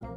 えっ?